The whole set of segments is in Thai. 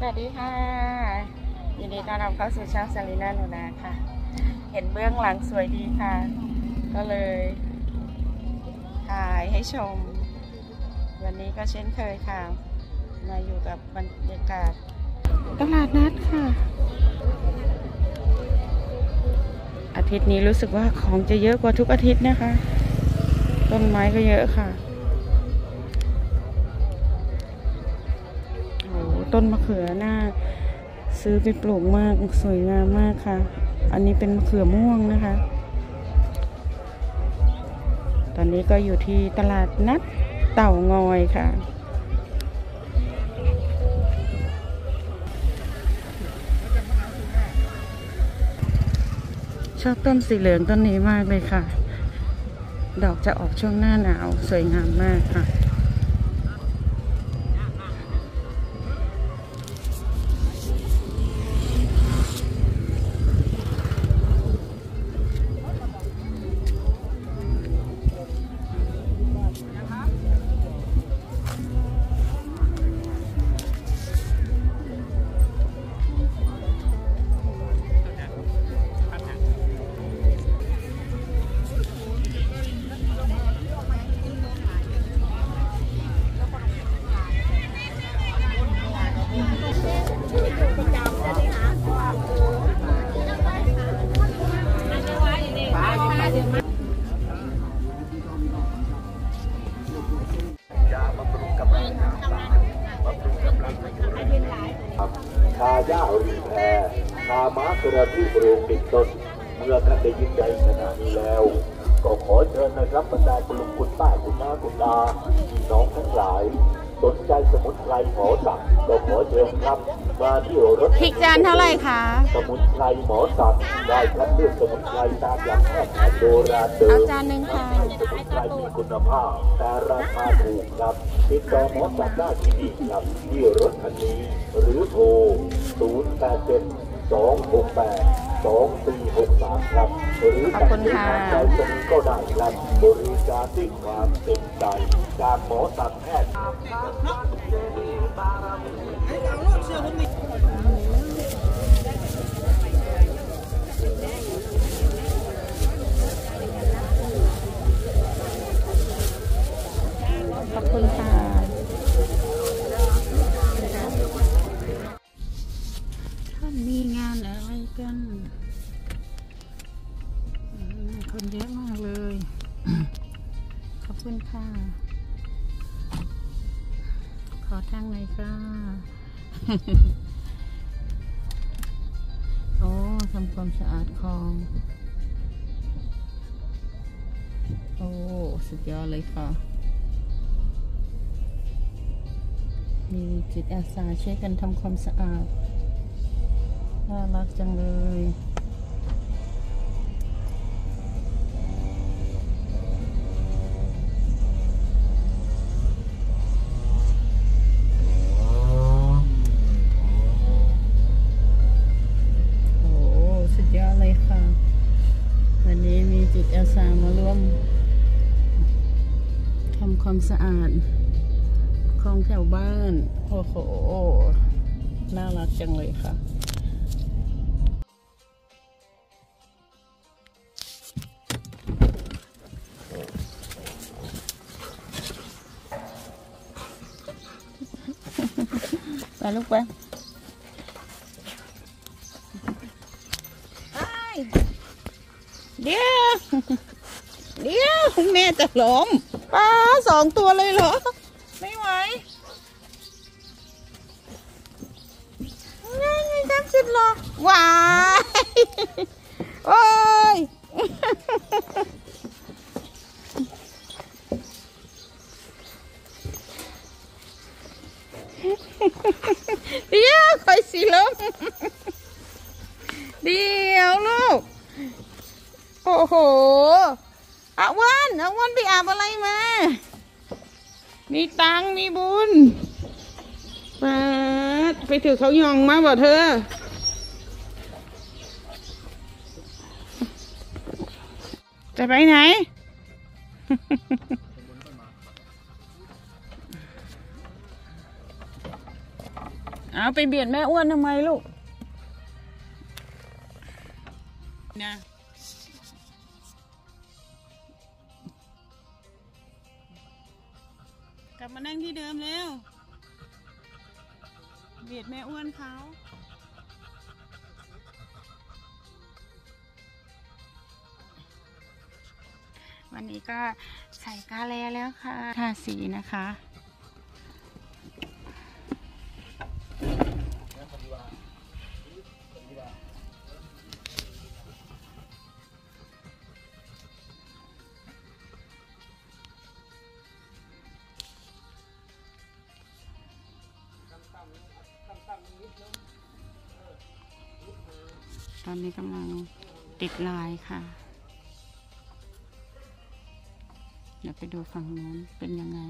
สวัสดีค่ะยินดีต้อนรับเข้าสู่ช่องซาลีนาหนูนาค่ะ เห็นเบื้องหลังสวยดีค่ะ ก็เลยถ่ายให้ชม วันนี้ก็เช่นเคยค่ะ มาอยู่กับบรรยากาศตลาดนัดค่ะ อาทิตย์นี้รู้สึกว่าของจะเยอะกว่าทุกอาทิตย์นะคะ ต้นไม้ก็เยอะค่ะ ต้นมะเขือหน้า ซื้อไปปลูกมากสวยงามมากค่ะ อันนี้เป็นมะเขือม่วงนะคะ ตอนนี้ก็อยู่ที่ตลาดนัดเต่างอยค่ะชอบต้นสีเหลืองต้นนี้มากเลยค่ะ ดอกจะออกช่วงหน้าหนาว สวยงามมากค่ะ ชาย่ารีแพรชาม้ากระที่โรงติดต้น เมื่อท่านได้ยินใจขนาดนี้แล้ว ก็ขอเชิญนะครับบรรดาคุณลุงคุณป้าคุณน้าคุณตาพี่น้องทั้งหลาย สนใจสมุนไพรหมอสักก็ขอเชิญครับมาที่รถพริกจานเท่าไหร่คะสมุนไพรหมอสักได้คัดเลือกสมุนไพรตามหลักแพทย์แผนโบราณเดิเอามจานหนึ่งค่ะให้สมุนไพรมีคุณภาพแต่ราคาถูกครับติดต่อหมอสักได้ที่นี่ครับที่รถคันนี้ หรือโทร 0 8 7 2 6 8 2 4 6 3ครับหรือขอบคุณค่ะใจสนิทก็ได้ครับบริการด้วยความเต็มใจจากหมอสัตวแพทย์ขอบคุณค่ะ ค่ะ โอ้ทำความสะอาดคลอง โอ้ สุดยอดเลยค่ะ มีจิตอาสาช่วยกันทำความสะอาด น่ารักจังเลย สะอาดคลองแถวบ้าน โอ้โห น่ารักจังเลยค่ะไปลูกไปเดี๋ยว เดี๋ยว แม่จะล้ม ปลาสองตัวเลยเหรอ ไม่ไหวไงไงทำสุดหรอว้ายโอ้ยเดี๋ยวคอยสิล้มเดี๋ยวลูก โอ้โห อาวันอาวันไปอาบอะไรมา มีตังมีบุญปาดไปถือเขายองมาบ่เธอ จะไปไหนอเอาไปเบียดแม่อ้วนทำไมลูก วันนี้ก็ใส่กาแลแล้วค่ะทาสีนะคะตอนนี้กำลังติดลายค่ะ ไปดูฝั่งนู้นเป็นยังไง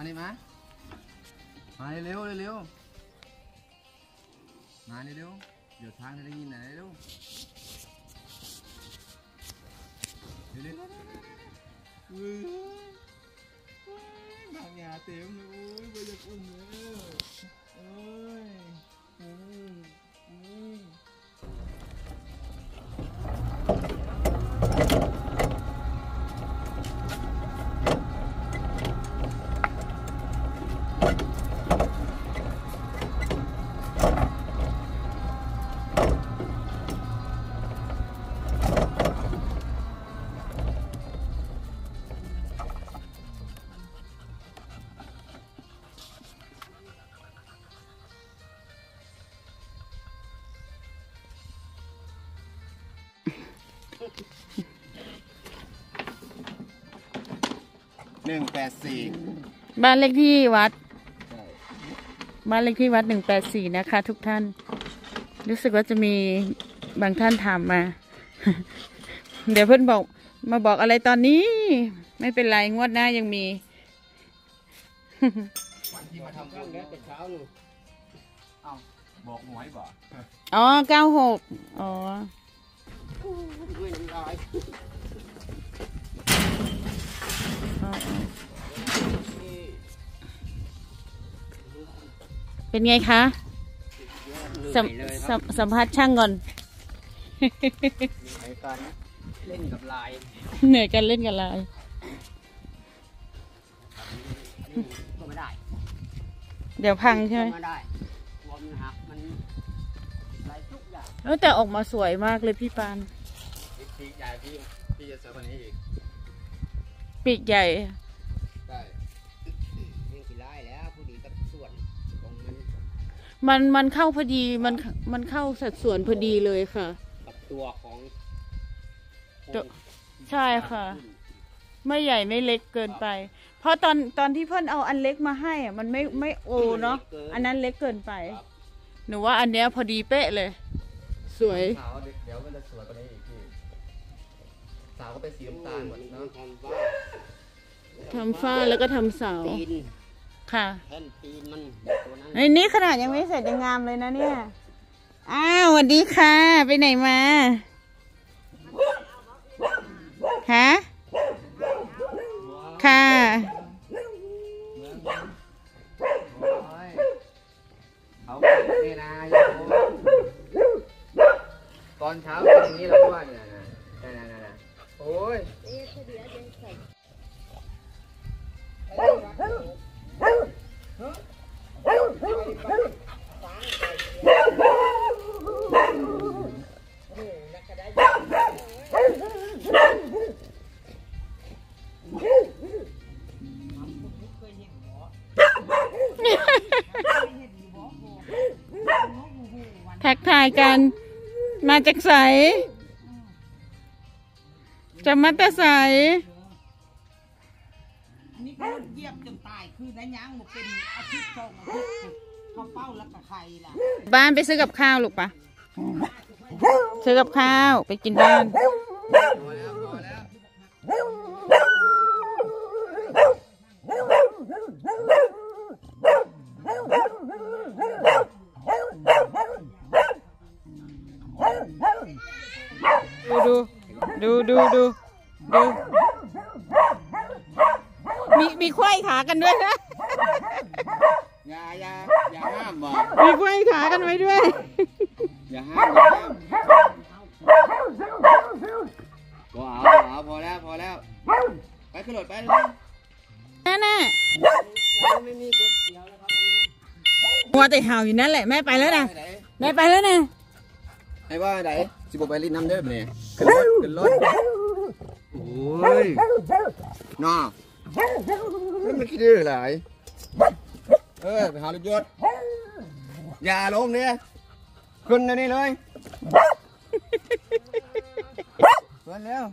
มานี่มามาเร็วๆเร็วๆมาเร็วๆเดี๋ยวทางจะได้ยินหน่อยเร็วๆเร็วๆอุ้ยบางยาเต็มเลยอุ้ยไปจะอุ้มแล้วเอ้ยอืมอืม หนึ่งแปดสี่บ้านเลขที่วัด บ้านเลขที่วัดหนึ่งแปดสี่นะคะ ทุกท่าน รู้สึกว่าจะมีบางท่านถามมา เดี๋ยวเพื่อนบอก มาบอกอะไรตอนนี้ ไม่เป็นไรงวดหน้ายังมีวันที่มาทำบุญแล้วแต่เช้าหนูเอ้าบอกหวยบอกอ๋อเก้าหกอ๋อด้วยน้ำลายอ๋อ เป็นไงคะสัมสัมสัมภาษณ์ช่างก่อนไอ้การเล่นกับลาย เหนื่อยกันเล่นกันลาย ก็ไม่ได้ เดี๋ยวพังใช่ไหมก็ไม่ได้กลัวมันหักมันลายทุกอย่างเออแต่ออกมาสวยมากเลยพี่ปาน ปีกใหญ่พี่ พี่จะเสิร์ฟคนนี้อีก ปีกใหญ่ มันมันเข้าพอดีมันมันเข้าสัดส่วนพอดีเลยค่ะ กับตัวของตัวใช่ค่ะ ไม่ใหญ่ไม่เล็กเกินไป เพราะตอนตอนที่เพื่อนเอาอันเล็กมาให้อะมันไม่ไม่โอเนาะอันนั้นเล็กเกินไปหนูว่าอันเนี้ยพอดีเป๊ะเลย สวยสาวเดี๋ยวมันจะสวยกว่านี้อีกพี่สาวก็เป็นสีน้ำตาลหมดเนาะ ทำฝ้าแล้วก็ทำเสา ตีน ค่ะแผ่นตีนมันตัวนั้นไอ้นี่ขนาดยังไม่เสร็จยังงามเลยนะเนี่ย อ้าวสวัสดีค่ะ ไปไหนมาฮะค่ะโอ้ยเขาเนี่ยนะโยมตอนเช้าเป็นอย่างนี้เราก็ว่าเนี่ยนะนะนะนะนะโอ้ย ทักทายกัน มาจากใสจะมาแต่ใส ได้ยังหมดเป็นอาทิตย์สองอาทิตย์เขาเป้าแล้วกับใครล่ะบ้านไปซื้อกับข้าวลูกปะซื้อกับข้าวไปกินบ้านดูดูดูดูดูมีมีควายขากันด้วยนะ อย่าอย่าอย่าห้ามบอกมีควยขากันไว้ด้วย อย่าห้ามอย่าห้ามพอเอาพอเอาพอแล้วพอแล้ว ไปขึ้นรถไปเลยนั่นน่ะมัวแต่เห่าอยู่นั่นแหละแม่ไปแล้วนะแม่ไปแล้วนะไอ้ว่าไหนสิบไปลิ้นน้ำเด้อเนี่ยขึ้นรถขึ้นรถโอ้ยน่าแล้วมันคิดดื้อหลาย เออไปหารถยนต์อย่าลงเนี่ยขึ้นในนี้เลย ขึ้นแล้ว